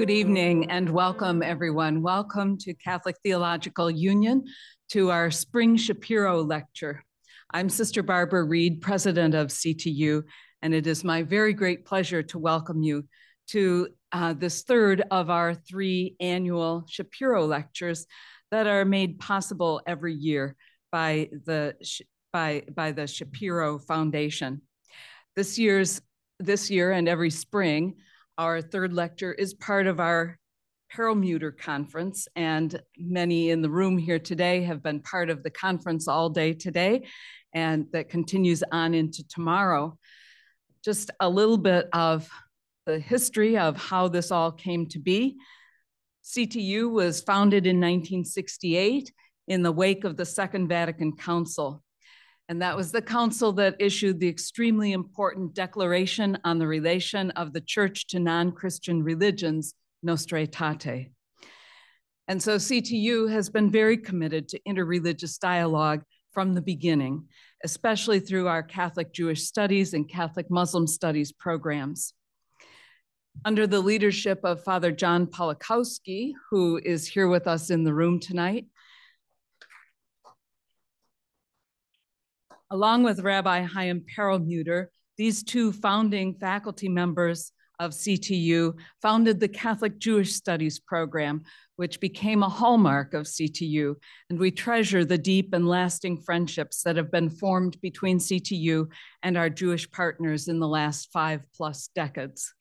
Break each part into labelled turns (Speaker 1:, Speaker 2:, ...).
Speaker 1: Good evening and welcome, everyone. Welcome to Catholic Theological Union to our Spring Shapiro Lecture. I'm Sister Barbara Reid, President of CTU, and it is my very great pleasure to welcome you to uh, this third of our three annual Shapiro Lectures that are made possible every year by the, by, by the Shapiro Foundation. This year's this year and every spring, our third lecture is part of our Perelmuter Conference, and many in the room here today have been part of the conference all day today, and that continues on into tomorrow. Just a little bit of the history of how this all came to be. CTU was founded in 1968 in the wake of the Second Vatican Council. And that was the council that issued the extremely important declaration on the relation of the church to non Christian religions, Nostra Aetate. And so CTU has been very committed to interreligious dialogue from the beginning, especially through our Catholic Jewish Studies and Catholic Muslim Studies programs. Under the leadership of Father John Pawlikowski, who is here with us in the room tonight, Along with Rabbi Chaim Perelmuter, these two founding faculty members of CTU founded the Catholic Jewish Studies program, which became a hallmark of CTU. And we treasure the deep and lasting friendships that have been formed between CTU and our Jewish partners in the last five plus decades.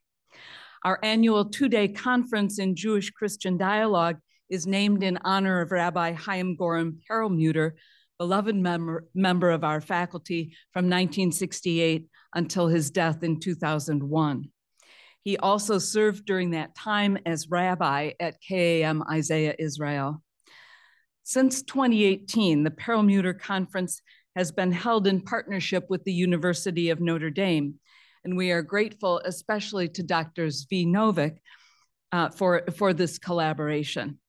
Speaker 1: Our annual two day conference in Jewish Christian dialogue is named in honor of Rabbi Chaim Goren Perelmuter, beloved member, member of our faculty from 1968 until his death in 2001. He also served during that time as rabbi at KAM Isaiah Israel. Since 2018, the Perelmuter Conference has been held in partnership with the University of Notre Dame, and we are grateful especially to Dr. Zvi Novick uh, for, for this collaboration.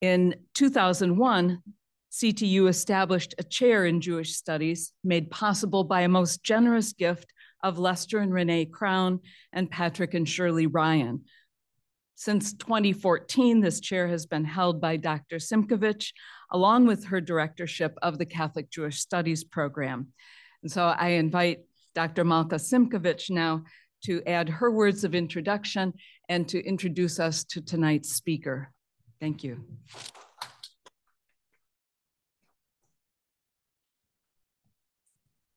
Speaker 1: In 2001, CTU established a chair in Jewish studies made possible by a most generous gift of Lester and Renee Crown and Patrick and Shirley Ryan. Since 2014, this chair has been held by Dr. Simkovich, along with her directorship of the Catholic Jewish Studies program. And so I invite Dr. Malka Simkovich now to add her words of introduction and to introduce us to tonight's speaker. Thank you.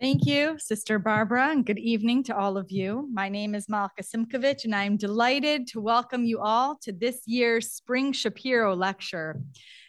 Speaker 2: Thank you, Sister Barbara, and good evening to all of you. My name is Malka Simkovich, and I'm delighted to welcome you all to this year's Spring Shapiro Lecture.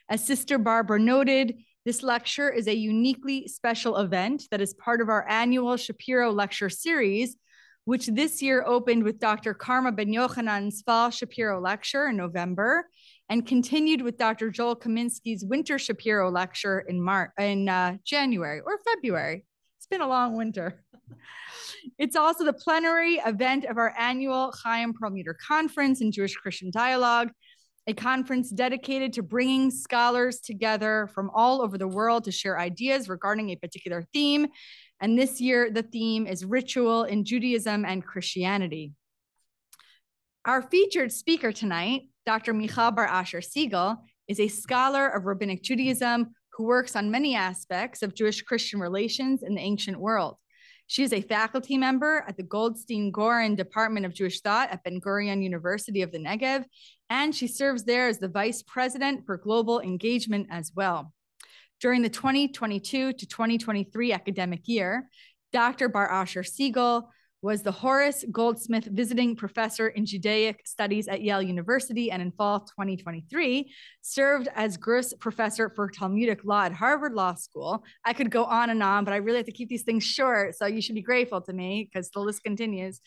Speaker 2: As Sister Barbara noted, this lecture is a uniquely special event that is part of our annual Shapiro Lecture series, which this year opened with Dr. Karma Ben Johanan's Fall Shapiro Lecture in November and continued with Dr. Joel Kaminsky's Winter Shapiro Lecture in March, in uh, January or February. It's been a long winter. It's also the plenary event of our annual Chaim Perelmuter Conference in Jewish Christian Dialogue, a conference dedicated to bringing scholars together from all over the world to share ideas regarding a particular theme. And this year, the theme is ritual in Judaism and Christianity. Our featured speaker tonight, Dr. Michal Bar Asher Siegal, is a scholar of rabbinic Judaism who works on many aspects of Jewish Christian relations in the ancient world. She is a faculty member at the Goldstein Goren Department of Jewish Thought at Ben Gurion University of the Negev, and she serves there as the vice president for global engagement as well. During the 2022 to 2023 academic year, Dr. Bar Asher Siegal was the Horace Goldsmith Visiting Professor in Judaic Studies at Yale University, and in fall 2023, served as Gruss Professor for Talmudic Law at Harvard Law School. I could go on and on, but I really have to keep these things short, so you should be grateful to me because the list continues.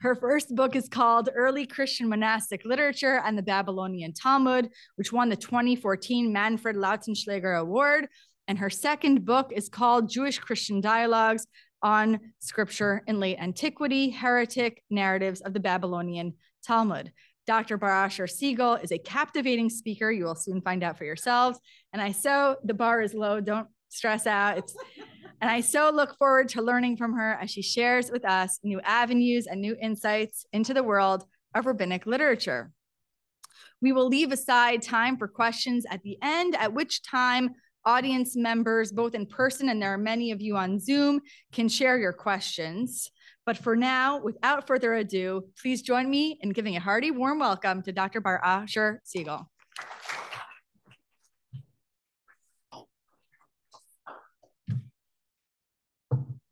Speaker 2: Her first book is called Early Christian Monastic Literature and the Babylonian Talmud, which won the 2014 Manfred Lautenschläger Award. And her second book is called Jewish Christian Dialogues on scripture in late antiquity, heretic narratives of the Babylonian Talmud. Dr. Bar Asher Siegal is a captivating speaker. You will soon find out for yourselves. And I so the bar is low. Don't stress out. It's and I so look forward to learning from her as she shares with us new avenues and new insights into the world of rabbinic literature. We will leave aside time for questions at the end, at which time audience members, both in person and there are many of you on Zoom, can share your questions. But for now, without further ado, please join me in giving a hearty warm welcome to Dr. Bar Asher Siegal.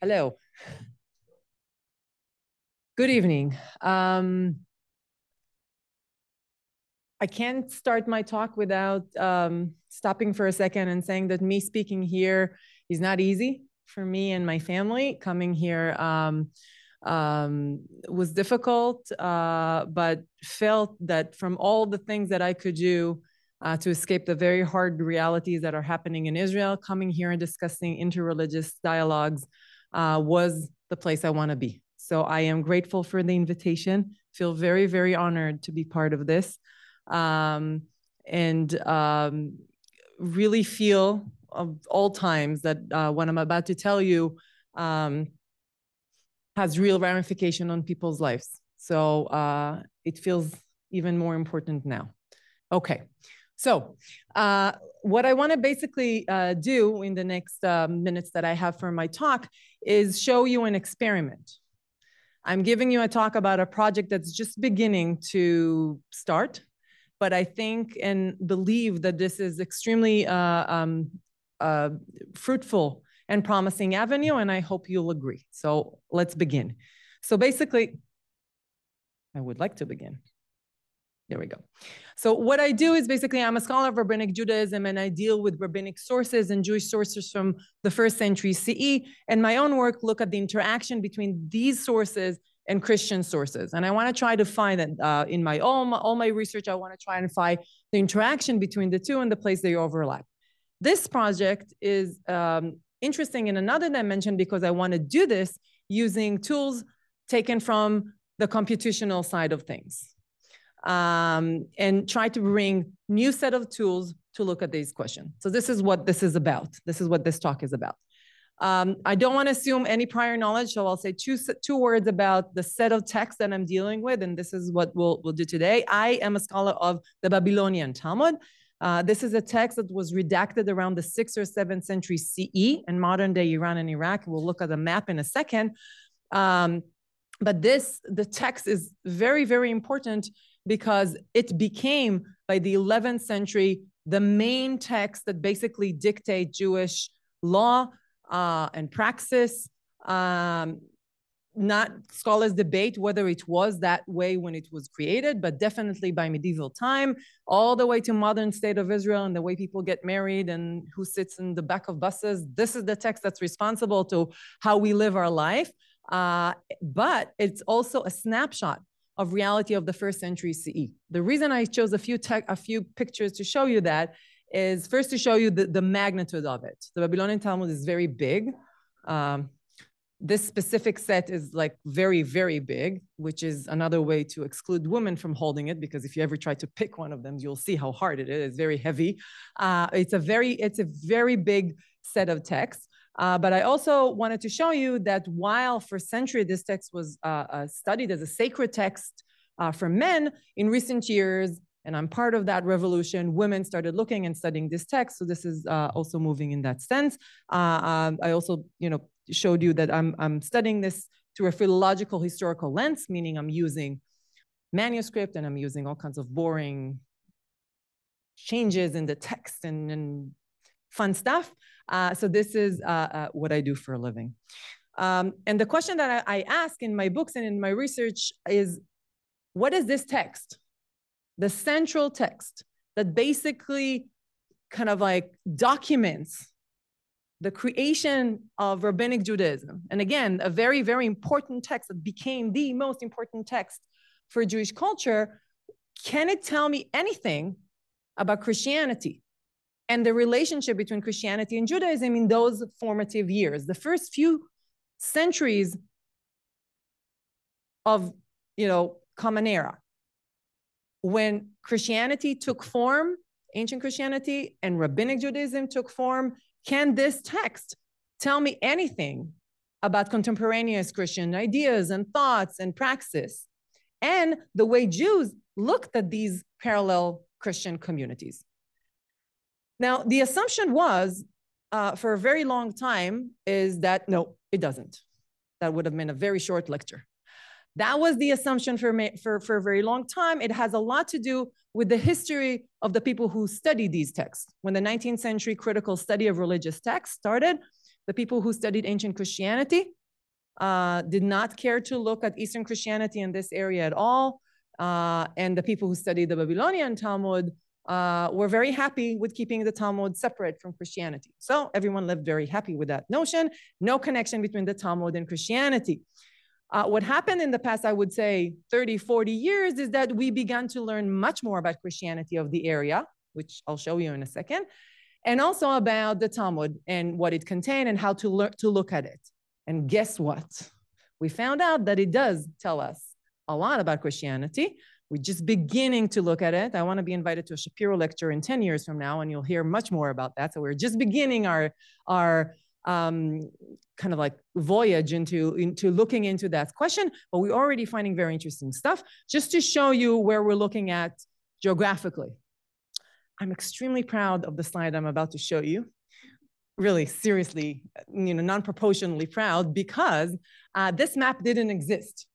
Speaker 3: Hello. Good evening. Um, I can't start my talk without um, stopping for a second and saying that me speaking here is not easy for me and my family. Coming here um, um, was difficult, uh, but felt that from all the things that I could do uh, to escape the very hard realities that are happening in Israel, coming here and discussing interreligious dialogues uh, was the place I want to be. So I am grateful for the invitation. Feel very, very honored to be part of this, um, and um, really feel of all times that uh, what I'm about to tell you um, has real ramification on people's lives. So uh, it feels even more important now. Okay, so uh, what I want to basically uh, do in the next uh, minutes that I have for my talk is show you an experiment. I'm giving you a talk about a project that's just beginning to start, but I think and believe that this is extremely uh, um, uh, fruitful and promising avenue, and I hope you'll agree. So let's begin. So basically, I would like to begin. There we go. So what I do is basically I'm a scholar of rabbinic Judaism and I deal with rabbinic sources and Jewish sources from the first century CE. And my own work look at the interaction between these sources and Christian sources. And I want to try to find that uh, in my my all my research, I want to try and find the interaction between the two and the place they overlap. This project is um, interesting in another dimension because I want to do this using tools taken from the computational side of things um, and try to bring new set of tools to look at these questions. So this is what this is about. This is what this talk is about. Um, I don't want to assume any prior knowledge, so I'll say two, two words about the set of texts that I'm dealing with, and this is what we'll, we'll do today. I am a scholar of the Babylonian Talmud. Uh, this is a text that was redacted around the 6th or 7th century CE in modern day Iran and Iraq. We'll look at the map in a second. Um, but this, the text is very, very important because it became by the 11th century the main text that basically dictate Jewish law uh, and praxis. Um, not scholars debate whether it was that way when it was created, but definitely by medieval time, all the way to modern state of Israel and the way people get married and who sits in the back of buses. This is the text that's responsible to how we live our life. Uh, but it's also a snapshot of reality of the first century CE. The reason I chose a few a few pictures to show you that is first to show you the, the magnitude of it. The Babylonian Talmud is very big. Um, this specific set is like very, very big, which is another way to exclude women from holding it, because if you ever try to pick one of them, you'll see how hard it is. It's very heavy. Uh, it's a very, it's a very big set of texts. Uh, but I also wanted to show you that while for centuries this text was uh, uh, studied as a sacred text uh, for men, in recent years, and I'm part of that revolution, women started looking and studying this text. So this is uh, also moving in that sense. Uh, um, I also, you know, showed you that I'm, I'm studying this through a philological historical lens, meaning I'm using manuscript and I'm using all kinds of boring changes in the text and, and fun stuff. Uh, so this is uh, uh, what I do for a living. Um, and the question that I, I ask in my books and in my research is, what is this text? The central text that basically kind of like documents the creation of rabbinic Judaism. And again, a very, very important text that became the most important text for Jewish culture. Can it tell me anything about Christianity? and the relationship between Christianity and Judaism in those formative years. The first few centuries of, you know, common era, when Christianity took form, ancient Christianity and rabbinic Judaism took form, can this text tell me anything about contemporaneous Christian ideas and thoughts and praxis? And the way Jews looked at these parallel Christian communities. Now, the assumption was uh, for a very long time is that no, it doesn't. That would have been a very short lecture. That was the assumption for, for, for a very long time. It has a lot to do with the history of the people who studied these texts. When the 19th century critical study of religious texts started, the people who studied ancient Christianity uh, did not care to look at Eastern Christianity in this area at all. Uh, and the people who studied the Babylonian Talmud uh, were very happy with keeping the Talmud separate from Christianity. So everyone lived very happy with that notion, no connection between the Talmud and Christianity. Uh, what happened in the past, I would say 30, 40 years, is that we began to learn much more about Christianity of the area, which I'll show you in a second, and also about the Talmud and what it contained and how to, learn to look at it. And guess what? We found out that it does tell us a lot about Christianity. We're just beginning to look at it. I want to be invited to a Shapiro lecture in 10 years from now, and you'll hear much more about that. So we're just beginning our, our um, kind of like voyage into, into looking into that question, but we're already finding very interesting stuff. Just to show you where we're looking at geographically. I'm extremely proud of the slide I'm about to show you. Really, seriously, you know, non-proportionally proud because uh, this map didn't exist.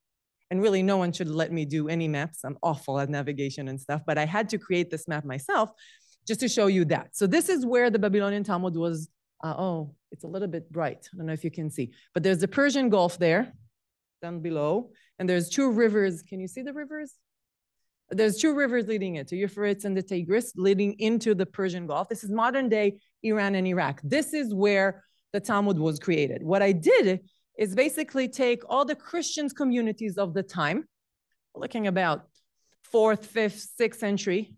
Speaker 3: And really, no one should let me do any maps. I'm awful at navigation and stuff, but I had to create this map myself just to show you that. So this is where the Babylonian Talmud was uh, oh, it's a little bit bright. I don't know if you can see, but there's the Persian Gulf there down below, and there's two rivers. Can you see the rivers? There's two rivers leading into Euphrates and the Tigris leading into the Persian Gulf. This is modern day Iran and Iraq. This is where the Talmud was created. What I did is basically take all the Christian communities of the time, looking about fourth, fifth, sixth century,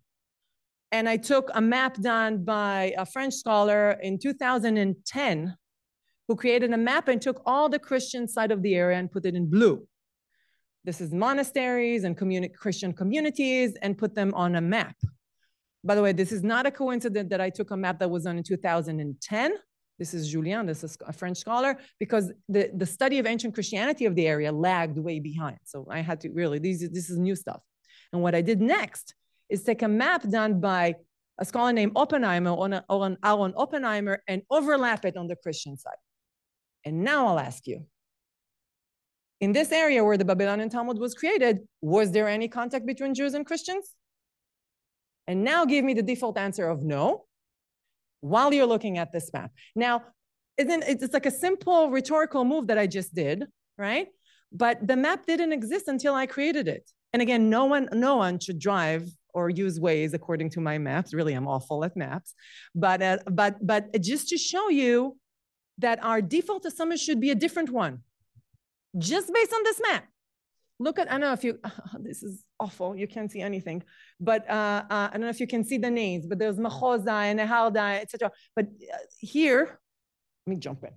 Speaker 3: and I took a map done by a French scholar in 2010 who created a map and took all the Christian side of the area and put it in blue. This is monasteries and communi Christian communities and put them on a map. By the way, this is not a coincidence that I took a map that was done in 2010. This is Julien, this is a French scholar, because the, the study of ancient Christianity of the area lagged way behind. So I had to really, these, this is new stuff. And what I did next is take a map done by a scholar named Oppenheimer or an Aaron Oppenheimer and overlap it on the Christian side. And now I'll ask you, in this area where the Babylonian Talmud was created, was there any contact between Jews and Christians? And now give me the default answer of no, while you're looking at this map. Now, isn't it's like a simple rhetorical move that I just did, right? But the map didn't exist until I created it. And again, no one, no one should drive or use Waze according to my maps. Really, I'm awful at maps. But, uh, but, but just to show you that our default assumption should be a different one, just based on this map. Look at, I don't know if you, oh, this is awful, you can't see anything, but uh, uh, I don't know if you can see the names, but there's Machoza and Ehalda, etc. But uh, here, let me jump in.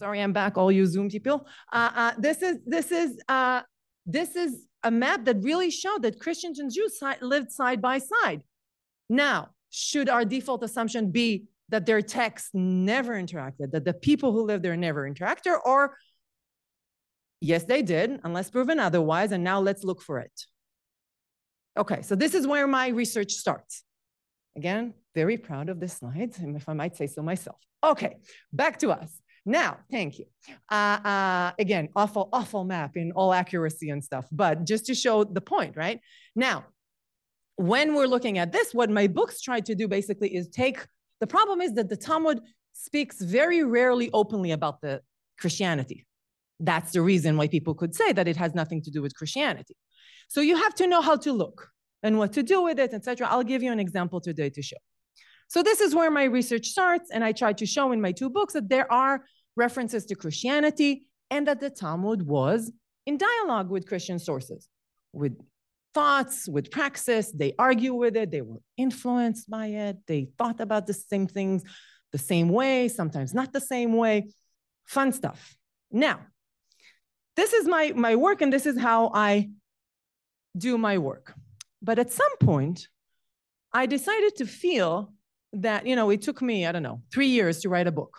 Speaker 3: Sorry, I'm back. All you Zoom people. Uh, uh, this is this is uh, this is a map that really showed that Christians and Jews si lived side by side. Now, should our default assumption be that their texts never interacted, that the people who lived there never interacted, or yes, they did, unless proven otherwise, and now let's look for it. Okay, so this is where my research starts. Again, very proud of this slide, if I might say so myself. Okay, back to us. Now, thank you. Uh, uh, again, awful, awful map in all accuracy and stuff, but just to show the point, right? Now, when we're looking at this, what my books try to do basically is take, the problem is that the Talmud speaks very rarely openly about the Christianity. That's the reason why people could say that it has nothing to do with Christianity. So you have to know how to look and what to do with it, etc. I'll give you an example today to show. So this is where my research starts, and I try to show in my two books that there are references to Christianity and that the Talmud was in dialogue with Christian sources, with thoughts, with praxis. They argue with it, they were influenced by it, they thought about the same things the same way, sometimes not the same way. Fun stuff. Now, this is my, my work, and this is how I do my work. But at some point, I decided to feel that, you know, it took me, I don't know, three years to write a book.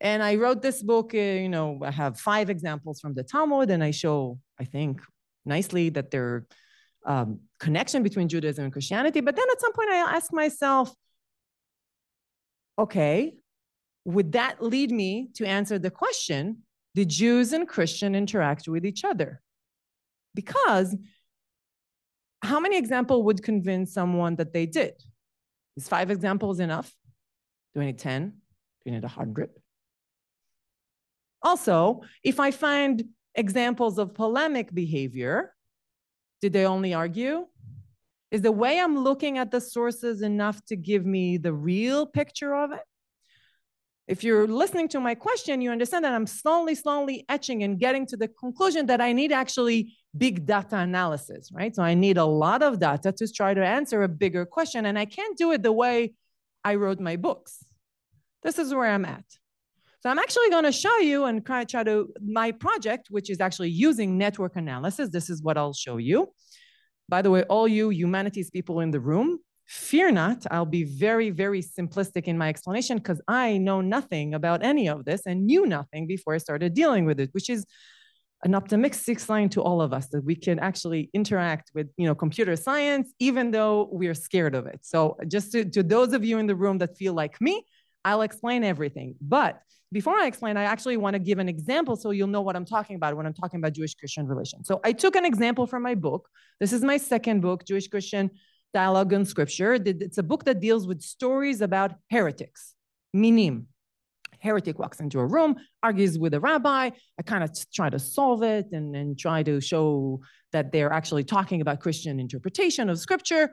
Speaker 3: And I wrote this book, uh, you know, I have five examples from the Talmud, and I show, I think, nicely that there um, connection between Judaism and Christianity. But then at some point, I ask myself, okay, would that lead me to answer the question did Jews and Christian interact with each other? Because how many examples would convince someone that they did? Is five examples enough? Do I need 10? Do you need 100? Also, if I find examples of polemic behavior, did they only argue? Is the way I'm looking at the sources enough to give me the real picture of it? If you're listening to my question, you understand that I'm slowly, slowly etching and getting to the conclusion that I need actually big data analysis, right? So I need a lot of data to try to answer a bigger question. And I can't do it the way I wrote my books. This is where I'm at. So I'm actually going to show you and try, to my project, which is actually using network analysis. This is what I'll show you. By the way, all you humanities people in the room, Fear not, I'll be very, very simplistic in my explanation because I know nothing about any of this and knew nothing before I started dealing with it, which is an optimistic sign to all of us that we can actually interact with you know computer science even though we're scared of it so just to, to those of you in the room that feel like me i'll explain everything but before i explain i actually want to give an example so you'll know what i'm talking about when i'm talking about jewish christian relations so i took an example from my book this is my second book jewish christian dialogue and scripture. It's a book that deals with stories about heretics, minim. Heretic walks into a room, argues with a rabbi. I kind of try to solve it and, and try to show that they're actually talking about Christian interpretation of scripture.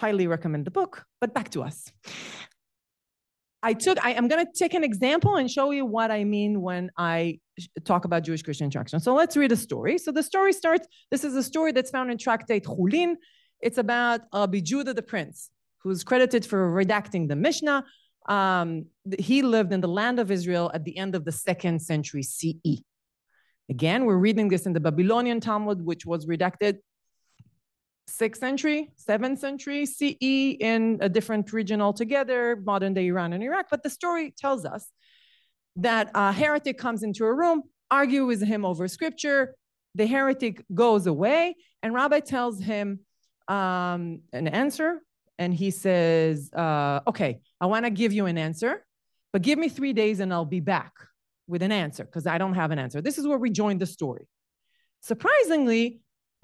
Speaker 3: Highly recommend the book, but back to us. I took, I, am going to take an example and show you what I mean when I talk about Jewish Christian interaction. So let's read a story. So the story starts, this is a story that's found in Tractate Chulin. It's about Rabbi Judah the Prince, who's credited for redacting the Mishnah. Um, he lived in the land of Israel at the end of the second century CE. Again, we're reading this in the Babylonian Talmud, which was redacted sixth century, seventh century CE in a different region altogether, modern day Iran and Iraq. But the story tells us that a heretic comes into a room, argue with him over scripture. The heretic goes away, and Rabbi tells him um, an answer. And he says, uh, Okay, I want to give you an answer, but give me three days and I'll be back with an answer because I don't have an answer. This is where we join the story. Surprisingly,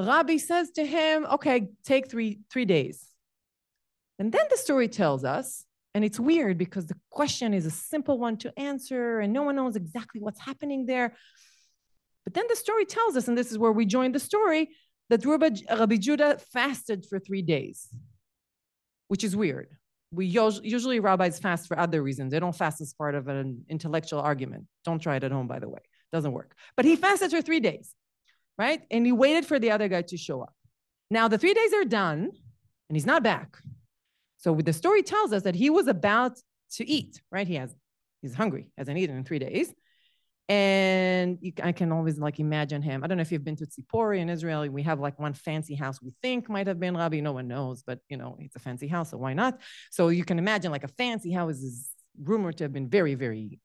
Speaker 3: Rabbi says to him, okay, take three, three days. And then the story tells us, and it's weird because the question is a simple one to answer and no one knows exactly what's happening there. But then the story tells us, and this is where we join the story, that Rabbi Judah fasted for three days, which is weird. We usually rabbis fast for other reasons. They don't fast as part of an intellectual argument. Don't try it at home, by the way. Doesn't work. But he fasted for three days right? And he waited for the other guy to show up. Now the three days are done and he's not back. So the story tells us that he was about to eat, right? He has, he's hungry, hasn't eaten in three days. And you, I can always like imagine him. I don't know if you've been to Tzipori in Israel. We have like one fancy house we think might have been Rabbi. No one knows, but you know, it's a fancy house, so why not? So you can imagine like a fancy house is rumored to have been very, very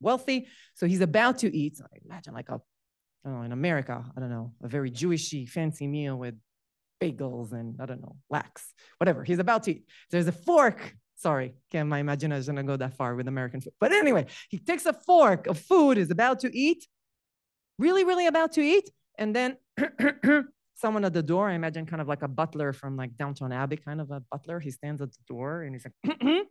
Speaker 3: wealthy. So he's about to eat. So I imagine like a I don't know, in America, I don't know, a very Jewishy fancy meal with bagels and I don't know, lax, whatever. He's about to eat. There's a fork. Sorry, can't my imagination go that far with American food. But anyway, he takes a fork of food, is about to eat, really, really about to eat, and then someone at the door, I imagine kind of like a butler from like Downton Abbey, kind of a butler. He stands at the door and he's like,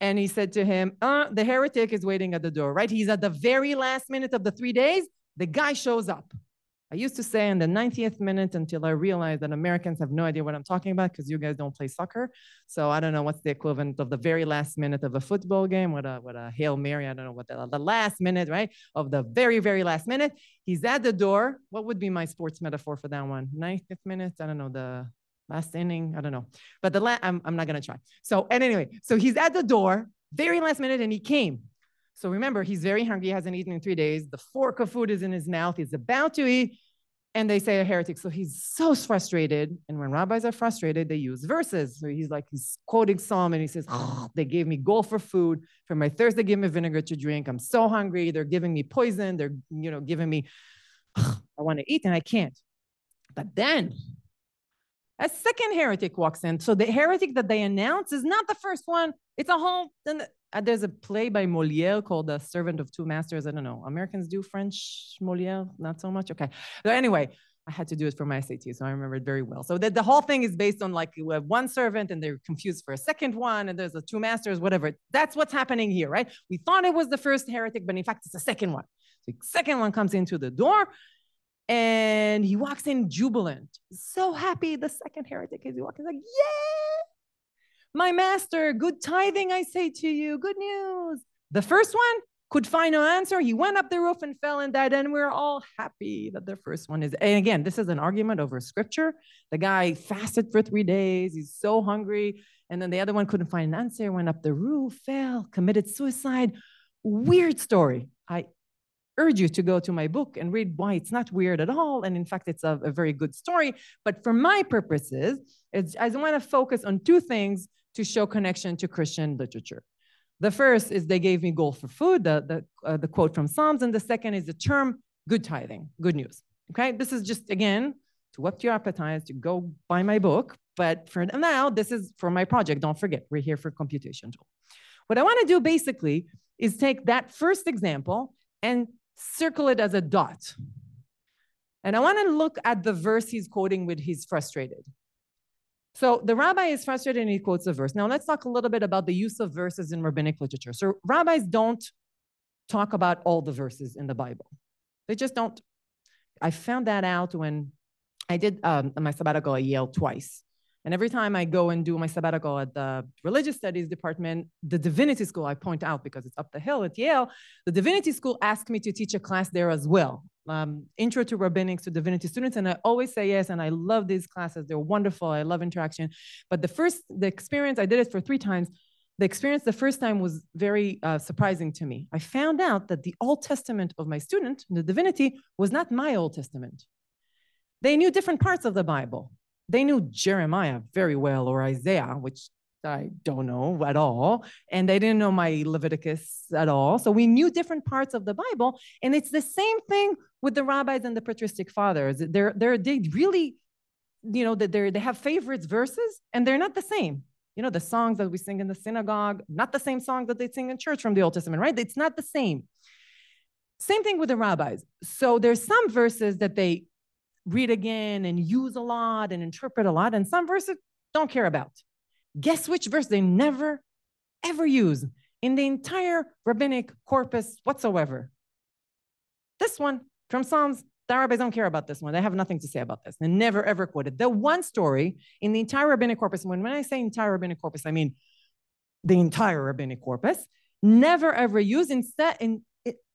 Speaker 3: and he said to him, uh, the heretic is waiting at the door, right? He's at the very last minute of the three days the guy shows up. I used to say in the 90th minute until I realized that Americans have no idea what I'm talking about because you guys don't play soccer. So I don't know what's the equivalent of the very last minute of a football game. What a what a hail mary. I don't know what the, the last minute, right? Of the very very last minute. He's at the door. What would be my sports metaphor for that one? 90th minute. I don't know the last inning. I don't know. But the last. I'm I'm not gonna try. So and anyway, so he's at the door, very last minute, and he came. So remember, he's very hungry, hasn't eaten in three days. The fork of food is in his mouth. He's about to eat. and they say a heretic. So he's so frustrated. And when rabbis are frustrated, they use verses. So he's like, he's quoting Psalm and he says, oh, They gave me gold for food. For my thirst, they gave me vinegar to drink. I'm so hungry. They're giving me poison. They're, you know, giving me, I want to eat and I can't. But then a second heretic walks in. So the heretic that they announce is not the first one. It's a whole, uh, there's a play by Moliere called The Servant of Two Masters. I don't know. Americans do French Moliere, not so much. Okay. But anyway, I had to do it for my SAT, so I remember it very well. So the, the whole thing is based on like you have one servant and they're confused for a second one, and there's a two masters, whatever. That's what's happening here, right? We thought it was the first heretic, but in fact, it's the second one. The second one comes into the door and he walks in jubilant, so happy. The second heretic is he walking like, yeah, my master, good tithing, I say to you, good news. The first one could find no answer. He went up the roof and fell and died. And we're all happy that the first one is. And again, this is an argument over scripture. The guy fasted for three days. He's so hungry. And then the other one couldn't find an answer, went up the roof, fell, committed suicide. Weird story. I urge you to go to my book and read why it's not weird at all. And in fact, it's a, a very good story. But for my purposes, I want to focus on two things to show connection to Christian literature. The first is they gave me gold for food, the, the, uh, the quote from Psalms. And the second is the term good tithing, good news. Okay, this is just, again, to whet your appetite, to go buy my book. But for now, this is for my project. Don't forget, we're here for computation tool. What I want to do basically is take that first example and circle it as a dot. And I want to look at the verse he's quoting with he's frustrated. So the rabbi is frustrated and he quotes a verse. Now let's talk a little bit about the use of verses in rabbinic literature. So rabbis don't talk about all the verses in the Bible. They just don't. I found that out when I did um, my sabbatical at Yale twice. And every time I go and do my sabbatical at the religious studies department, the divinity school, I point out because it's up the hill at Yale, the divinity school asked me to teach a class there as well um, intro to rabbinics to divinity students and i always say yes and i love these classes they're wonderful i love interaction but the first the experience i did it for three times the experience the first time was very uh, surprising to me i found out that the old testament of my student the divinity was not my old testament they knew different parts of the bible they knew jeremiah very well or isaiah which I don't know at all. And they didn't know my Leviticus at all. So we knew different parts of the Bible. And it's the same thing with the rabbis and the patristic fathers. They're, they're, they really, you know, that they they have favorites verses and they're not the same. You know, the songs that we sing in the synagogue, not the same songs that they sing in church from the Old Testament, right? It's not the same. Same thing with the rabbis. So there's some verses that they read again and use a lot and interpret a lot, and some verses don't care about. Guess which verse they never, ever use in the entire rabbinic corpus whatsoever? This one from Psalms. The rabbis don't care about this one. They have nothing to say about this. They never ever quoted. The one story in the entire rabbinic corpus, when, when I say entire rabbinic corpus, I mean the entire rabbinic corpus, never ever used instead in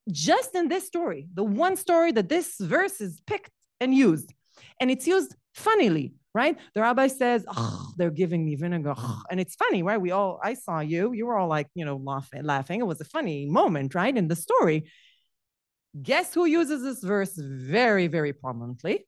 Speaker 3: just in this story, the one story that this verse is picked and used. And it's used funnily right? The rabbi says, oh, they're giving me vinegar. And it's funny, right? We all, I saw you, you were all like, you know, laughing, laughing. It was a funny moment, right? In the story. Guess who uses this verse very, very prominently?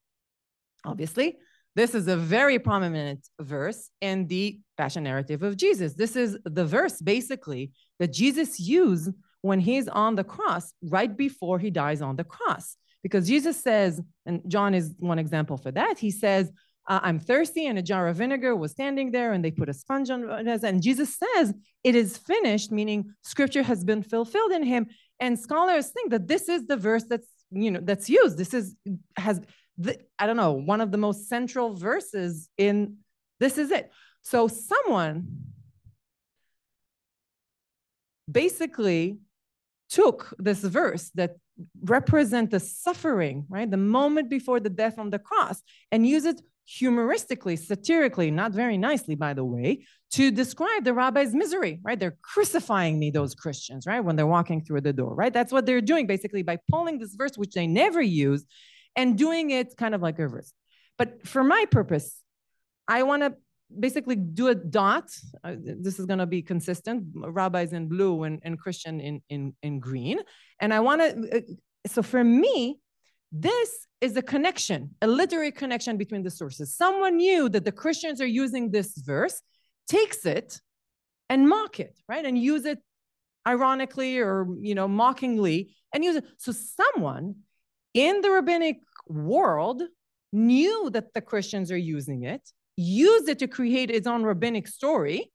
Speaker 3: Obviously, this is a very prominent verse in the passion narrative of Jesus. This is the verse basically that Jesus used when he's on the cross, right before he dies on the cross. Because Jesus says, and John is one example for that, he says, I'm thirsty, and a jar of vinegar was standing there, and they put a sponge on it. And Jesus says, It is finished, meaning scripture has been fulfilled in him. And scholars think that this is the verse that's you know that's used. This is has the, I don't know, one of the most central verses in this is it. So someone basically took this verse that represent the suffering, right? The moment before the death on the cross and use it humoristically, satirically, not very nicely, by the way, to describe the rabbi's misery, right? They're crucifying me, those Christians, right? When they're walking through the door, right? That's what they're doing basically by pulling this verse, which they never use, and doing it kind of like a verse. But for my purpose, I want to basically do a dot. Uh, this is going to be consistent. Rabbis in blue and, and Christian in, in, in green. And I want to, uh, so for me, This is a connection, a literary connection between the sources. Someone knew that the Christians are using this verse, takes it and mock it, right? And use it ironically or you know mockingly and use it. So someone in the rabbinic world knew that the Christians are using it, used it to create its own rabbinic story.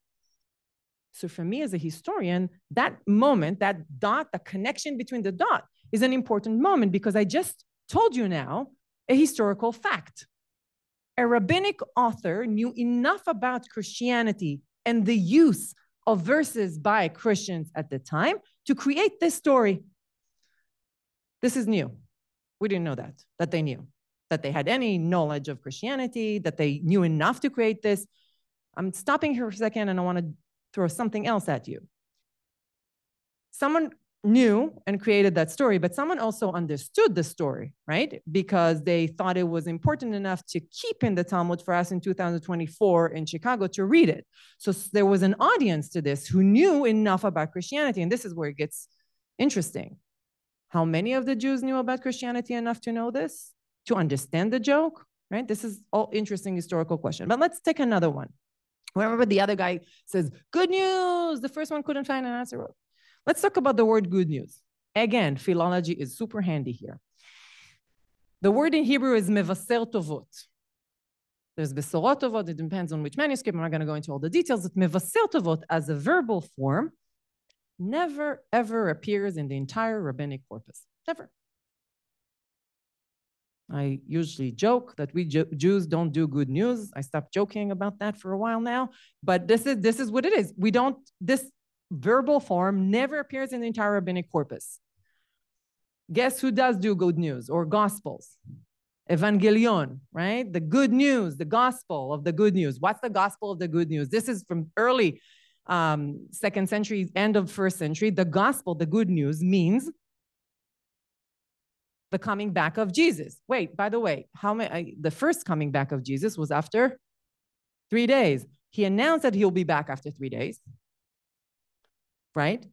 Speaker 3: So for me as a historian, that moment, that dot, the connection between the dot is an important moment because I just told you now a historical fact. A rabbinic author knew enough about Christianity and the use of verses by Christians at the time to create this story. This is new. We didn't know that, that they knew, that they had any knowledge of Christianity, that they knew enough to create this. I'm stopping here for a second and I want to throw something else at you. Someone knew and created that story, but someone also understood the story, right? Because they thought it was important enough to keep in the Talmud for us in 2024 in Chicago to read it. So there was an audience to this who knew enough about Christianity. And this is where it gets interesting. How many of the Jews knew about Christianity enough to know this, to understand the joke, right? This is all interesting historical question. But let's take another one. Remember the other guy says, good news. The first one couldn't find an answer. Let's talk about the word good news. Again, philology is super handy here. The word in Hebrew is mevaser tovot. There's besorot tovot, it depends on which manuscript. I'm not going to go into all the details. But mevaser tovot as a verbal form never ever appears in the entire rabbinic corpus. Never. I usually joke that we Jews don't do good news. I stopped joking about that for a while now, but this is this is what it is. We don't this verbal form never appears in the entire rabbinic corpus. Guess who does do good news or gospels? Evangelion, right? The good news, the gospel of the good news. What's the gospel of the good news? This is from early um, second century, end of first century. The gospel, the good news, means the coming back of Jesus. Wait, by the way, how many? The first coming back of Jesus was after three days. He announced that he'll be back after three days right?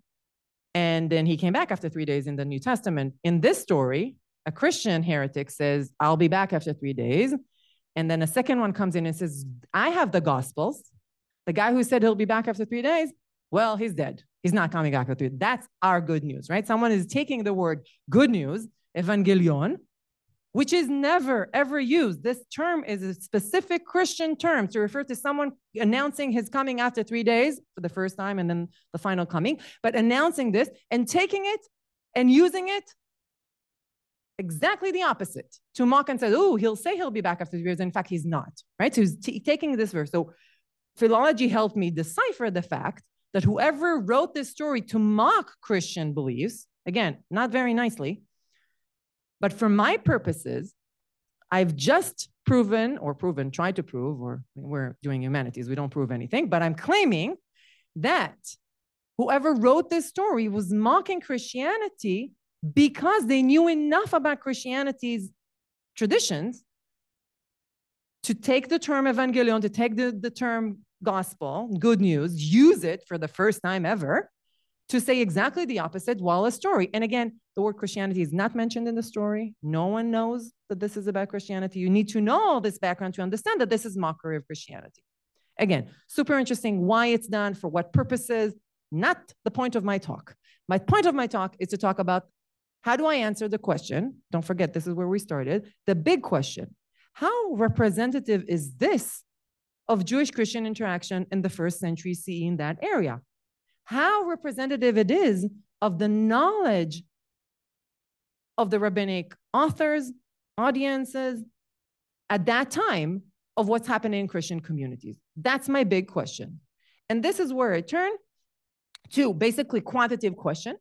Speaker 3: And then he came back after three days in the New Testament. In this story, a Christian heretic says, I'll be back after three days. And then a second one comes in and says, I have the Gospels. The guy who said he'll be back after three days, well, he's dead. He's not coming back after three. That's our good news, right? Someone is taking the word good news, evangelion, which is never ever used. This term is a specific Christian term to refer to someone announcing his coming after three days for the first time and then the final coming, but announcing this and taking it and using it exactly the opposite to mock and say, oh, he'll say he'll be back after three years. In fact, he's not, right? So he's taking this verse. So philology helped me decipher the fact that whoever wrote this story to mock Christian beliefs, again, not very nicely, but for my purposes, I've just proven or proven, tried to prove, or we're doing humanities, we don't prove anything, but I'm claiming that whoever wrote this story was mocking Christianity because they knew enough about Christianity's traditions to take the term evangelion, to take the, the term gospel, good news, use it for the first time ever, to say exactly the opposite while a story. And again, the word Christianity is not mentioned in the story. No one knows that this is about Christianity. You need to know all this background to understand that this is mockery of Christianity. Again, super interesting why it's done, for what purposes, not the point of my talk. My point of my talk is to talk about how do I answer the question? Don't forget, this is where we started. The big question How representative is this of Jewish Christian interaction in the first century CE in that area? How representative it is of the knowledge of the rabbinic authors, audiences at that time of what's happening in Christian communities. That's my big question. And this is where I turn to basically quantitative question.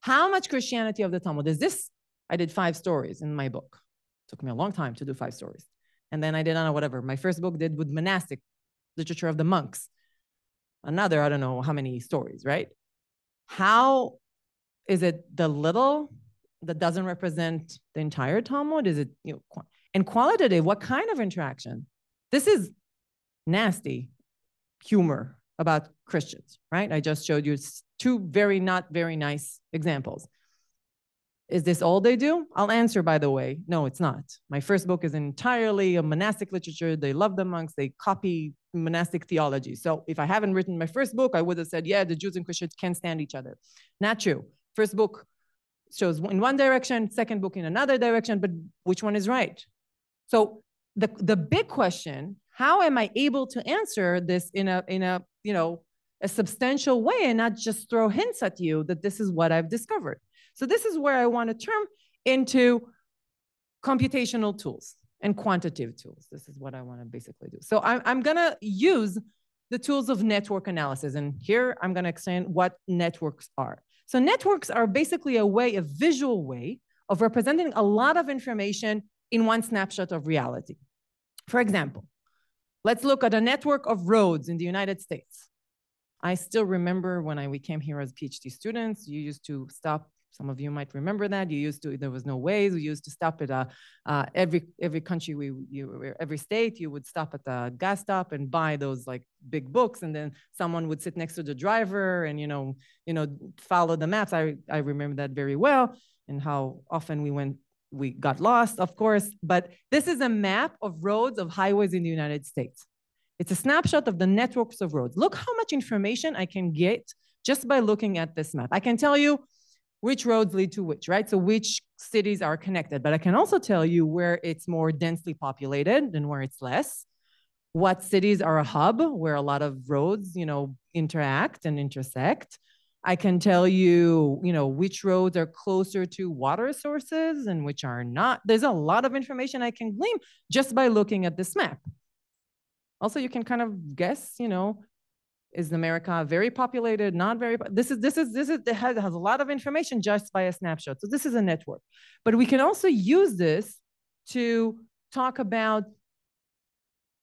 Speaker 3: How much Christianity of the Talmud is this? I did five stories in my book. It took me a long time to do five stories. And then I did, I don't know, whatever. My first book did with monastic literature of the monks another, I don't know how many stories, right? How is it the little that doesn't represent the entire Talmud? Is it, you know, and qualitative, what kind of interaction? This is nasty humor about Christians, right? I just showed you two very not very nice examples. Is this all they do? I'll answer, by the way. No, it's not. My first book is entirely a monastic literature. They love the monks. They copy monastic theology. So if I haven't written my first book, I would have said, yeah, the Jews and Christians can't stand each other. Not true. First book shows in one direction, second book in another direction, but which one is right? So the, the big question, how am I able to answer this in a, in a, you know, a substantial way and not just throw hints at you that this is what I've discovered? So this is where I want to turn into computational tools and quantitative tools. This is what I want to basically do. So I'm, I'm going to use the tools of network analysis. And here I'm going to explain what networks are. So networks are basically a way, a visual way of representing a lot of information in one snapshot of reality. For example, let's look at a network of roads in the United States. I still remember when I, we came here as PhD students, you used to stop some of you might remember that. You used to, there was no Waze. We used to stop at a, uh, every every country we you every state you would stop at the gas stop and buy those like big books, and then someone would sit next to the driver and you know you know follow the maps. I I remember that very well, and how often we went we got lost, of course. But this is a map of roads of highways in the United States. It's a snapshot of the networks of roads. Look how much information I can get just by looking at this map. I can tell you which roads lead to which, right? So which cities are connected. But I can also tell you where it's more densely populated and where it's less. What cities are a hub where a lot of roads, you know, interact and intersect. I can tell you, you know, which roads are closer to water sources and which are not. There's a lot of information I can glean just by looking at this map. Also, you can kind of guess, you know, is America very populated, not very? This is this is this is has, has a lot of information just by a snapshot. So this is a network, but we can also use this to talk about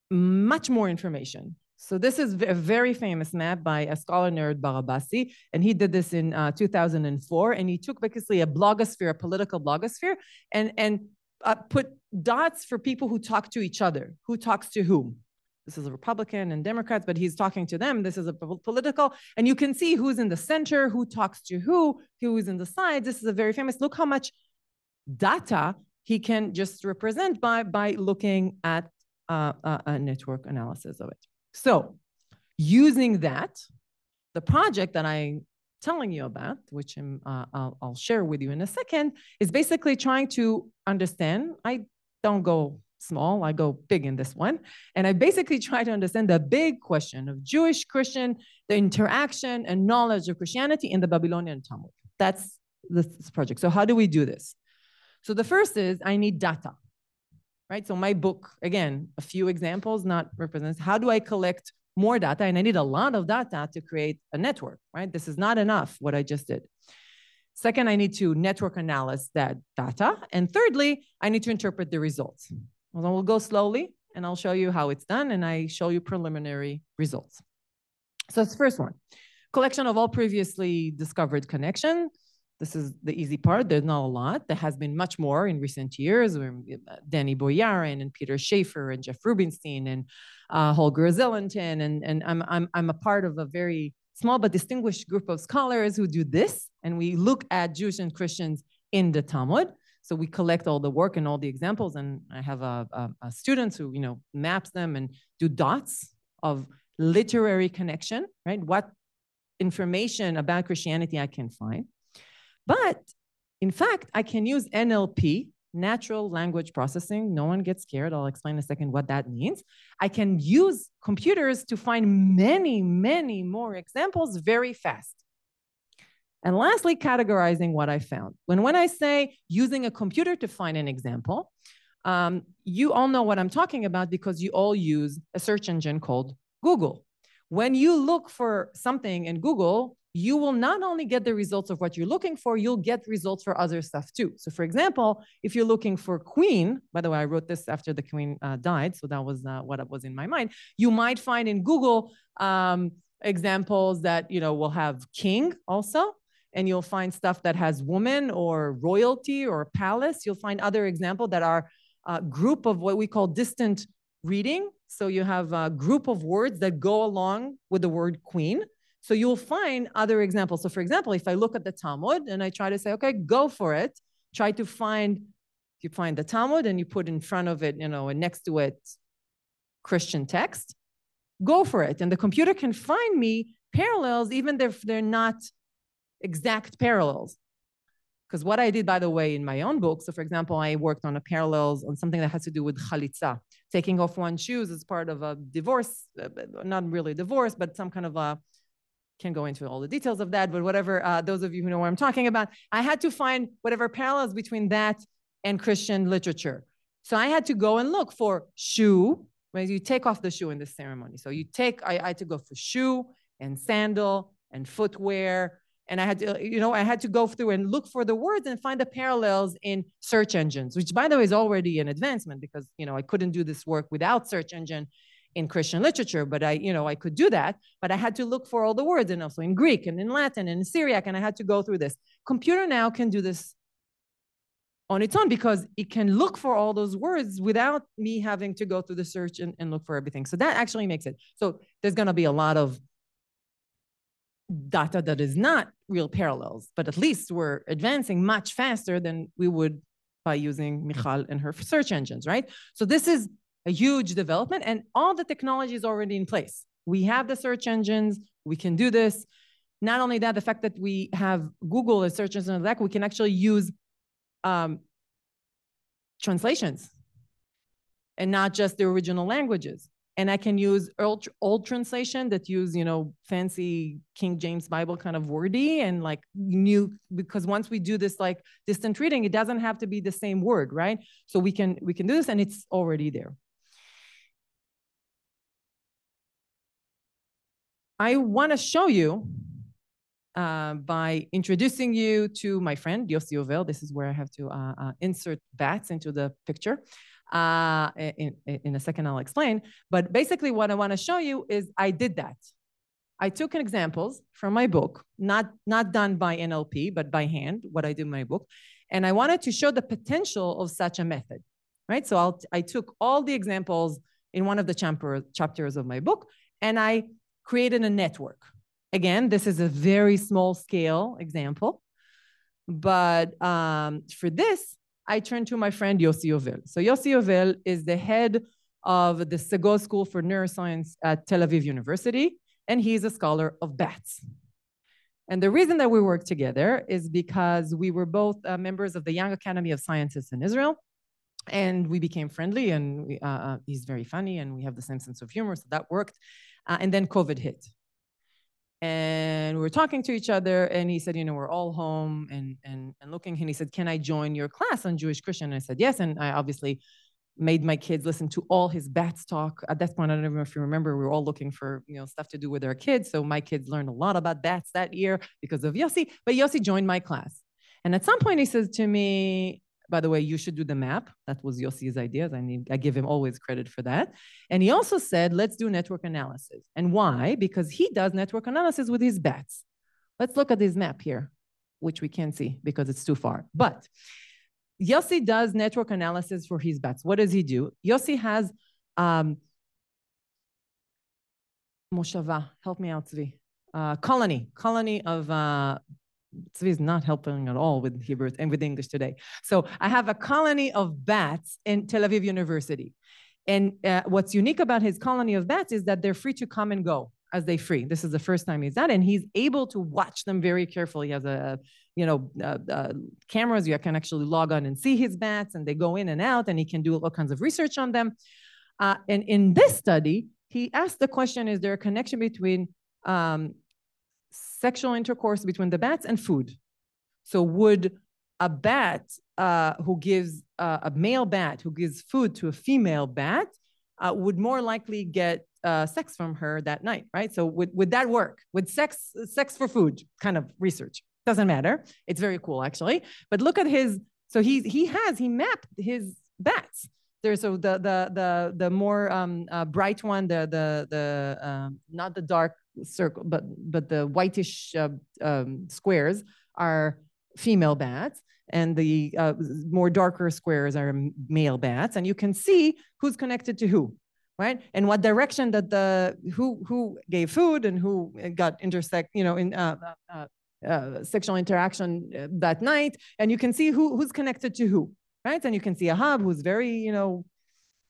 Speaker 3: much more information. So this is a very famous map by a scholar Nered Barabasi, and he did this in uh, 2004. And he took basically a blogosphere, a political blogosphere, and and uh, put dots for people who talk to each other, who talks to whom this is a Republican and Democrats, but he's talking to them. This is a political, and you can see who's in the center, who talks to who, who is in the sides. This is a very famous. Look how much data he can just represent by by looking at uh, a, a network analysis of it. So, using that, the project that I'm telling you about, which uh, I'll, I'll share with you in a second, is basically trying to understand. I don't go small, I go big in this one. And I basically try to understand the big question of Jewish Christian, the interaction and knowledge of Christianity in the Babylonian Talmud. That's this project. So, how do we do this? So, the first is I need data, right? So, my book, again, a few examples, not represents how do I collect more data? And I need a lot of data to create a network, right? This is not enough, what I just did. Second, I need to network analyze that data. And thirdly, I need to interpret the results. Well, we'll go slowly and I'll show you how it's done and I show you preliminary results. So it's the first one, collection of all previously discovered connection. This is the easy part. There's not a lot. There has been much more in recent years. Danny Boyarin and Peter Schaefer and Jeff Rubenstein and uh, Holger Zellentin. And, and I'm, I'm, I'm a part of a very small but distinguished group of scholars who do this. And we look at Jews and Christians in the Talmud. So we collect all the work and all the examples, and I have a, a, a students who you know maps them and do dots of literary connection, right? What information about Christianity I can find. But in fact, I can use NLP, natural language processing. No one gets scared. I'll explain in a second what that means. I can use computers to find many, many more examples very fast. And lastly, categorizing what I found. When, when I say using a computer to find an example, um, you all know what I'm talking about because you all use a search engine called Google. When you look for something in Google, you will not only get the results of what you're looking for, you'll get results for other stuff too. So, for example, if you're looking for Queen, by the way, I wrote this after the Queen uh, died, so that was uh, what was in my mind. You might find in Google um, examples that you know will have King also, and you'll find stuff that has woman or royalty or palace. You'll find other examples that are a group of what we call distant reading. So you have a group of words that go along with the word queen. So you'll find other examples. So for example, if I look at the Talmud and I try to say, okay, go for it, try to find, you find the Talmud and you put in front of it, you know, and next to it, Christian text, go for it. And the computer can find me parallels, even if they're not exact parallels. Because what I did, by the way, in my own book, so for example, I worked on a parallels on something that has to do with chalitza, taking off one's shoes as part of a divorce, uh, not really divorce, but some kind of a, can't go into all the details of that, but whatever, uh, those of you who know what I'm talking about, I had to find whatever parallels between that and Christian literature. So I had to go and look for shoe, when you take off the shoe in the ceremony. So you take, I, I had to go for shoe and sandal and footwear and I had to, you know, I had to go through and look for the words and find the parallels in search engines, which by the way is already an advancement because, you know, I couldn't do this work without search engine in Christian literature, but I, you know, I could do that, but I had to look for all the words and also in Greek and in Latin and in Syriac, and I had to go through this. Computer now can do this on its own because it can look for all those words without me having to go through the search and, and look for everything. So that actually makes it. So there's going to be a lot of data that is not real parallels, but at least we're advancing much faster than we would by using Michal and her search engines, right? So this is a huge development and all the technology is already in place. We have the search engines, we can do this. Not only that, the fact that we have Google as search engine like we can actually use um, translations and not just the original languages and I can use old, old translation that use, you know, fancy King James Bible kind of wordy and like new, because once we do this like distant reading, it doesn't have to be the same word, right? So we can, we can do this and it's already there. I want to show you uh, by introducing you to my friend Yossi Yovel. This is where I have to uh, uh, insert bats into the picture. Uh, in, in a second, I'll explain. But basically, what I want to show you is I did that. I took examples from my book, not, not done by NLP, but by hand, what I do in my book. And I wanted to show the potential of such a method, right? So I'll, I took all the examples in one of the chapter, chapters of my book, and I created a network. Again, this is a very small scale example. But um, for this, I turned to my friend Yossi Yovel. So Yossi Yovel is the head of the Sagol School for Neuroscience at Tel Aviv University, and he's a scholar of bats. And the reason that we work together is because we were both uh, members of the Young Academy of Sciences in Israel, and we became friendly, and we, uh, uh, he's very funny, and we have the same sense of humor, so that worked. Uh, and then COVID hit and we were talking to each other and he said you know we're all home and and, and looking and he said can i join your class on jewish christian? And i said yes and i obviously made my kids listen to all his bats talk. At that point i don't even know if you remember we were all looking for you know stuff to do with our kids so my kids learned a lot about bats that year because of yossi but yossi joined my class. And at some point he says to me by the way, you should do the map. That was Yossi's ideas. I need, I give him always credit for that. And he also said, let's do network analysis. And why? Because he does network analysis with his bats. Let's look at this map here, which we can't see because it's too far. But Yossi does network analysis for his bats. What does he do? Yossi has um, Moshava, help me out, Zvi. Uh, colony, colony of uh, Tzvi is not helping at all with Hebrew and with English today. So I have a colony of bats in Tel Aviv University. And uh, what's unique about his colony of bats is that they're free to come and go as they free. This is the first time he's done, and he's able to watch them very carefully. He has a, you know, uh, uh, cameras. You can actually log on and see his bats, and they go in and out, and he can do all kinds of research on them. Uh, and in this study, he asked the question: Is there a connection between um, sexual intercourse between the bats and food. So would a bat uh, who gives uh, a male bat who gives food to a female bat uh, would more likely get uh, sex from her that night, right? So would, would that work? Would sex sex for food kind of research? Doesn't matter. It's very cool actually. But look at his. So he he has he mapped his bats. There's so the the the the more um, uh, bright one, the the the um, not the dark circle, but but the whitish uh, um, squares are female bats, and the uh, more darker squares are male bats, and you can see who's connected to who, right? And what direction that the who who gave food and who got intersect, you know, in uh, uh, uh, sexual interaction uh, that night, and you can see who, who's connected to who, right? And you can see a hub who's very, you know,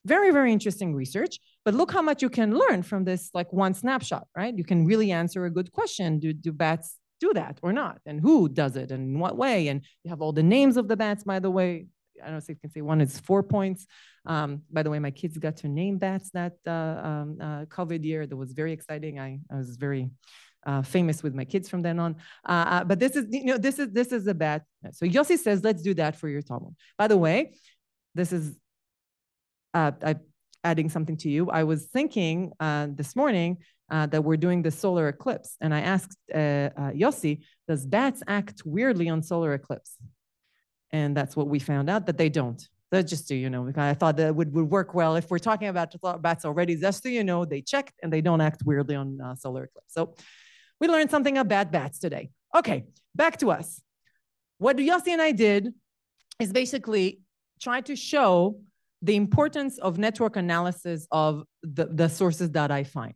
Speaker 3: very, very interesting research. But look how much you can learn from this like one snapshot, right? You can really answer a good question. Do, do bats do that or not? And who does it and in what way? And you have all the names of the bats, by the way. I don't know if you can say one is four points. Um, by the way, my kids got to name bats that uh, um, uh, COVID year. That was very exciting. I, I was very uh, famous with my kids from then on. Uh, uh, but this is, you know, this is this is a bat. So Yossi says, let's do that for your Talmud. By the way, this is uh, I, adding something to you. I was thinking uh, this morning uh, that we're doing the solar eclipse, and I asked uh, Yossi, does bats act weirdly on solar eclipse? And that's what we found out that they don't. That's just so you know, I thought that would, would work well. If we're talking about bats already, just so you know, they checked and they don't act weirdly on uh, solar eclipse. So we learned something about bats today. Okay, back to us. What Yossi and I did is basically try to show the importance of network analysis of the, the sources that I find.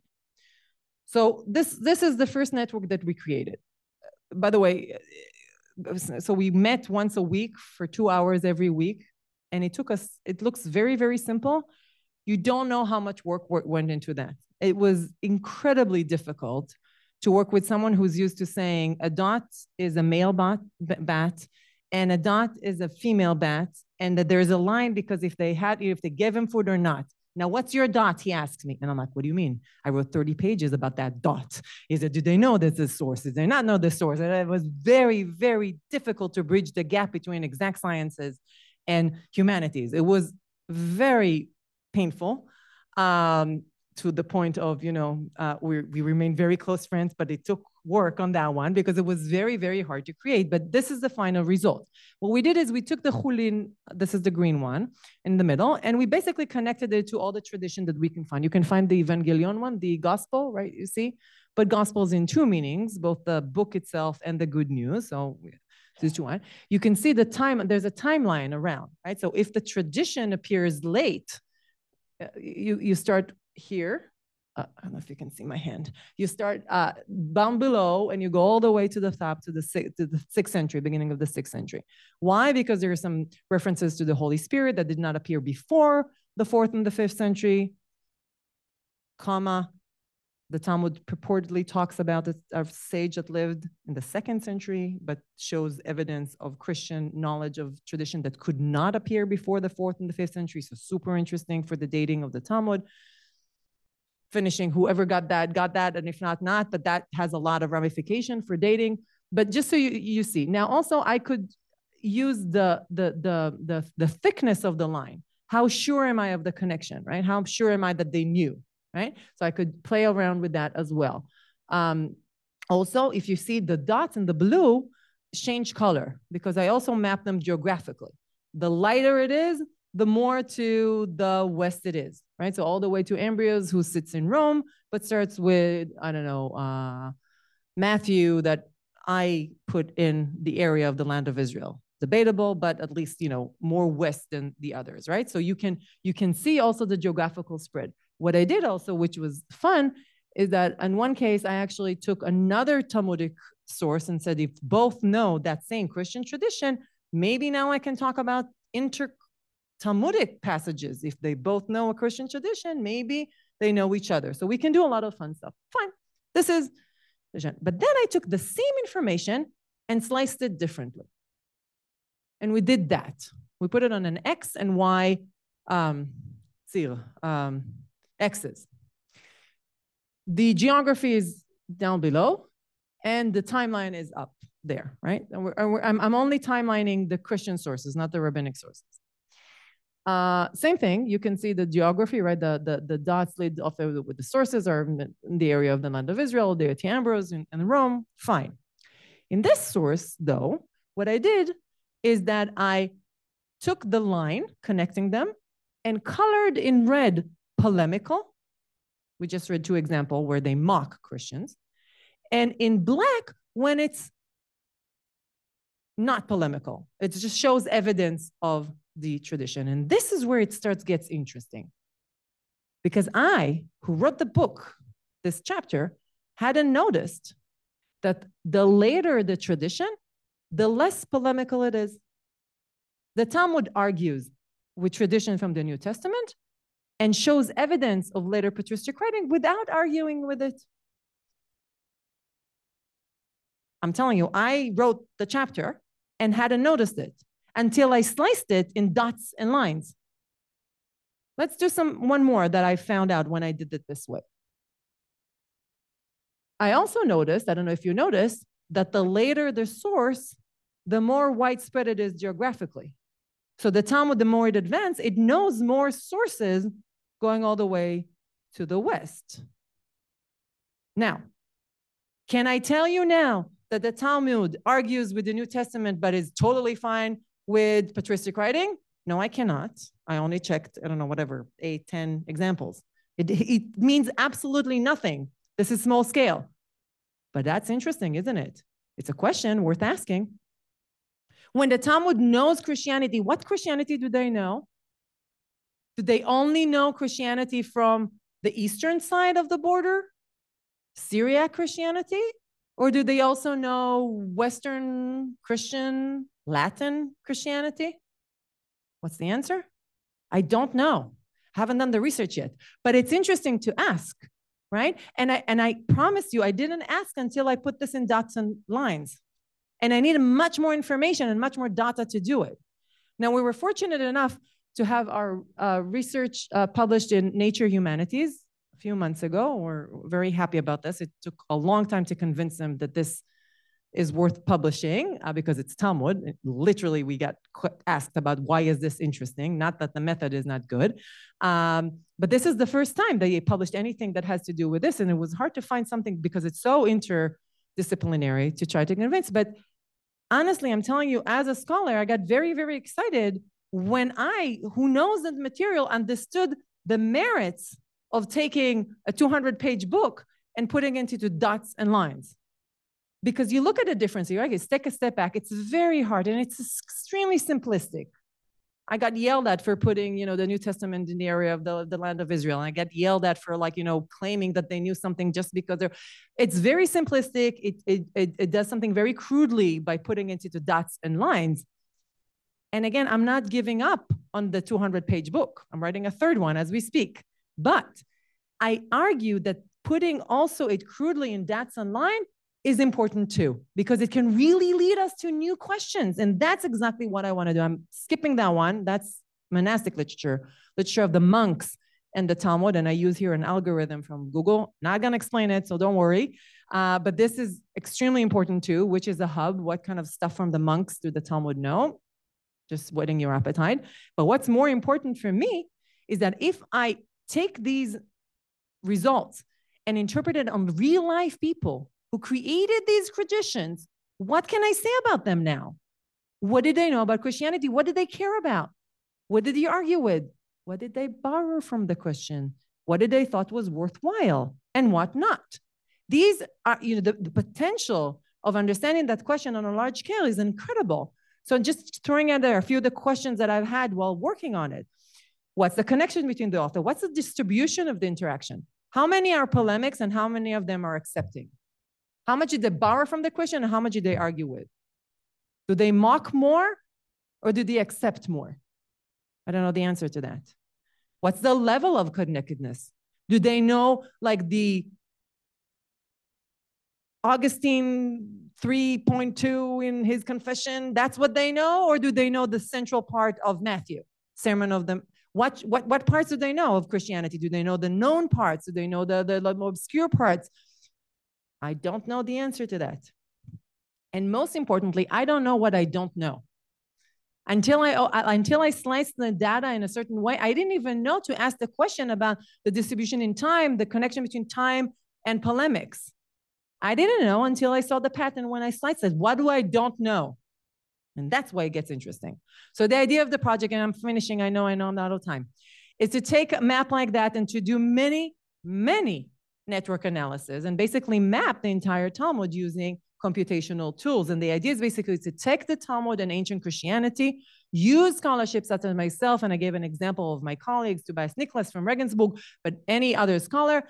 Speaker 3: So this, this is the first network that we created. By the way, so we met once a week for two hours every week and it took us it looks very very simple you don't know how much work went into that it was incredibly difficult to work with someone who's used to saying a dot is a male bat, bat and a dot is a female bat and that there's a line because if they had if they gave him food or not now, what's your dot? He asks me. And I'm like, what do you mean? I wrote 30 pages about that dot. He said, do they know this is source? Did they not know the source? And it was very, very difficult to bridge the gap between exact sciences and humanities. It was very painful. Um, to the point of, you know, uh, we, we very close friends, but it took work on that one because it was very, very hard to create. But this is the final result. What we did is we took the chulin, this is the green one in the middle, and we basically connected it to all the tradition that we can find. You can find the Evangelion one, the gospel, right? You see? But gospels in two meanings, both the book itself and the good news. So this is one. You can see the time, there's a timeline around, right? So if the tradition appears late, uh, you, you start here uh, I don't know if you can see my hand. You start uh, down below and you go all the way to the top to the, sixth, to the sixth century, beginning of the sixth century. Why? Because there are some references to the Holy Spirit that did not appear before the fourth and the fifth century, comma. The Talmud purportedly talks about a sage that lived in the second century, but shows evidence of Christian knowledge of tradition that could not appear before the fourth and the fifth century. So super interesting for the dating of the Talmud finishing whoever got that got that and if not not but that has a lot of ramification for dating. But just so you, you see now also i could use the, the the the the thickness of the line. How sure am i of the connection right? How sure am i that they knew right? So i could play around with that as well. Um, also if you see the dots in the blue change color because i also map them geographically. The lighter it is the more to the west it is, right? So all the way to Ambrose, who sits in Rome, but starts with, I don't know, uh, Matthew that I put in the area of the land of Israel. Debatable, but at least, you know, more west than the others, right? So you can you can see also the geographical spread. What I did also, which was fun, is that in one case, I actually took another Talmudic source and said, if both know that same Christian tradition, maybe now I can talk about inter Talmudic passages. If they both know a Christian tradition, maybe they know each other. So we can do a lot of fun stuff. Fine. This is, but then I took the same information and sliced it differently. And we did that. We put it on an X and Y um, um, X's. The geography is down below and the timeline is up there, right? And we're, we're, I'm, I'm only timelining the Christian sources, not the rabbinic sources. Uh, same thing, you can see the geography, right? The, the, the dots lead off with the sources are in the area of the land of Israel, the Ambrose and, and Rome, fine. In this source, though, what I did is that I took the line connecting them and colored in red polemical. We just read two examples where they mock Christians. And in black, when it's not polemical, it just shows evidence of the tradition. And this is where it starts gets interesting. Because I, who wrote the book, this chapter, hadn't noticed that the later the tradition, the less polemical it is. The Talmud argues with tradition from the New Testament and shows evidence of later patristic writing without arguing with it. I'm telling you, I wrote the chapter and hadn't noticed it until I sliced it in dots and lines. Let's do some one more that I found out when I did it this way. I also noticed, I don't know if you noticed, that the later the source, the more widespread it is geographically. So the Talmud, the more it advances, it knows more sources going all the way to the west. Now, can I tell you now that the Talmud argues with the New Testament but is totally fine with patristic writing? No, I cannot. I only checked, I don't know, whatever, eight, 10 examples. It, it means absolutely nothing. This is small scale. But that's interesting, isn't it? It's a question worth asking. When the Talmud knows Christianity, what Christianity do they know? Do they only know Christianity from the eastern side of the border, Syriac Christianity? Or do they also know Western Christian, Latin Christianity? What's the answer? I don't know. Haven't done the research yet. But it's interesting to ask, right? And I and I promise you, I didn't ask until I put this in dots and lines. And I needed much more information and much more data to do it. Now we were fortunate enough to have our uh, research uh, published in Nature Humanities a few months ago. We're very happy about this. It took a long time to convince them that this is worth publishing uh, because it's Talmud. Literally, we got asked about why is this interesting, not that the method is not good. Um, but this is the first time they published anything that has to do with this. And it was hard to find something because it's so interdisciplinary to try to convince. But honestly, I'm telling you, as a scholar, I got very, very excited when I, who knows the material, understood the merits of taking a 200 page book and putting it into dots and lines. Because you look at the difference, you're like, guys take a step back, it's very hard and it's extremely simplistic. I got yelled at for putting, you know, the New Testament in the area of the, the land of Israel. And I got yelled at for like, you know, claiming that they knew something just because they're, it's very simplistic. It, it, it, it does something very crudely by putting it into dots and lines. And again, I'm not giving up on the 200 page book. I'm writing a third one as we speak. But I argue that putting also it crudely in dots and line is important too, because it can really lead us to new questions. And that's exactly what I want to do. I'm skipping that one. That's monastic literature, literature of the monks and the Talmud. And I use here an algorithm from Google. Not going to explain it, so don't worry. Uh, but this is extremely important too, which is a hub. What kind of stuff from the monks do the Talmud know? Just whetting your appetite. But what's more important for me is that if I take these results and interpret it on real life people who created these traditions, what can I say about them now? What did they know about Christianity? What did they care about? What did they argue with? What did they borrow from the Christian? What did they thought was worthwhile and what not? These are, you know, the, the potential of understanding that question on a large scale is incredible. So just throwing out there a few of the questions that I've had while working on it. What's the connection between the author? What's the distribution of the interaction? How many are polemics and how many of them are accepting? How much did they borrow from the question and how much did they argue with? Do they mock more or do they accept more? I don't know the answer to that. What's the level of connectedness? Do they know like the Augustine 3.2 in his confession? That's what they know? Or do they know the central part of Matthew, Sermon of the what, what, what parts do they know of Christianity? Do they know the known parts? Do they know the, the, the more obscure parts? I don't know the answer to that. And most importantly, I don't know what I don't know. Until I, oh, until I sliced the data in a certain way, I didn't even know to ask the question about the distribution in time, the connection between time and polemics. I didn't know until I saw the pattern when I sliced it. What do I don't know? And that's why it gets interesting. So the idea of the project, and I'm finishing, I know, I know I'm out of time, is to take a map like that and to do many, many network analysis and basically map the entire Talmud using computational tools. And the idea is basically to take the Talmud and ancient Christianity, use scholarships such as myself, and I gave an example of my colleagues, Tobias Nicklas from Regensburg, but any other scholar,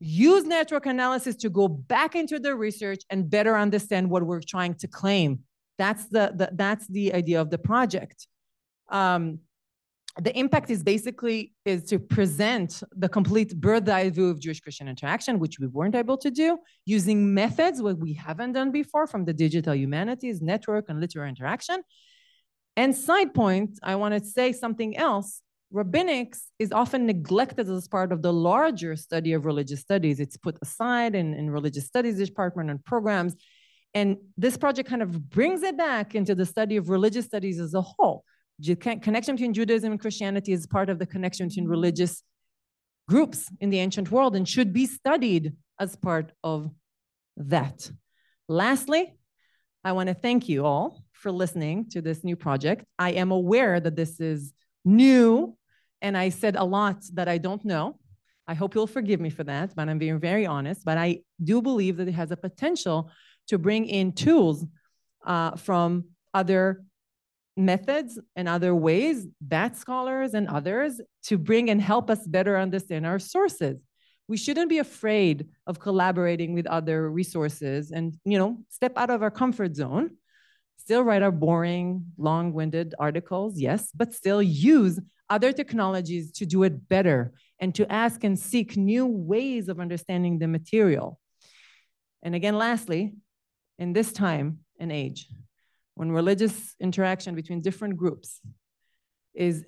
Speaker 3: use network analysis to go back into the research and better understand what we're trying to claim. That's the, the that's the idea of the project. Um, the impact is basically is to present the complete bird's eye view of Jewish-Christian interaction, which we weren't able to do, using methods what we haven't done before from the digital humanities, network, and literary interaction. And side point, I want to say something else. Rabbinics is often neglected as part of the larger study of religious studies. It's put aside in, in religious studies department and programs. And this project kind of brings it back into the study of religious studies as a whole connection between Judaism and Christianity is part of the connection between religious groups in the ancient world and should be studied as part of that. Lastly, I want to thank you all for listening to this new project. I am aware that this is new and I said a lot that I don't know. I hope you'll forgive me for that, but I'm being very honest. But I do believe that it has a potential to bring in tools uh, from other methods and other ways, that scholars and others, to bring and help us better understand our sources. We shouldn't be afraid of collaborating with other resources and, you know, step out of our comfort zone. Still write our boring, long-winded articles, yes, but still use other technologies to do it better and to ask and seek new ways of understanding the material. And again, lastly, in this time and age, when religious interaction between different groups is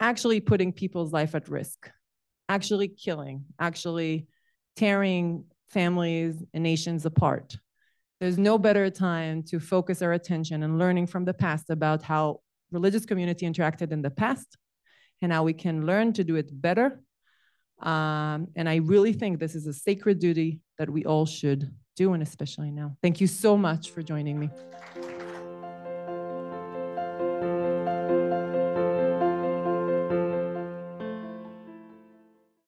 Speaker 3: actually putting people's life at risk, actually killing, actually tearing families and nations apart. There's no better time to focus our attention and learning from the past about how religious community interacted in the past and how we can learn to do it better. Um, and I really think this is a sacred duty that we all should do, and especially now. Thank you so much for joining me.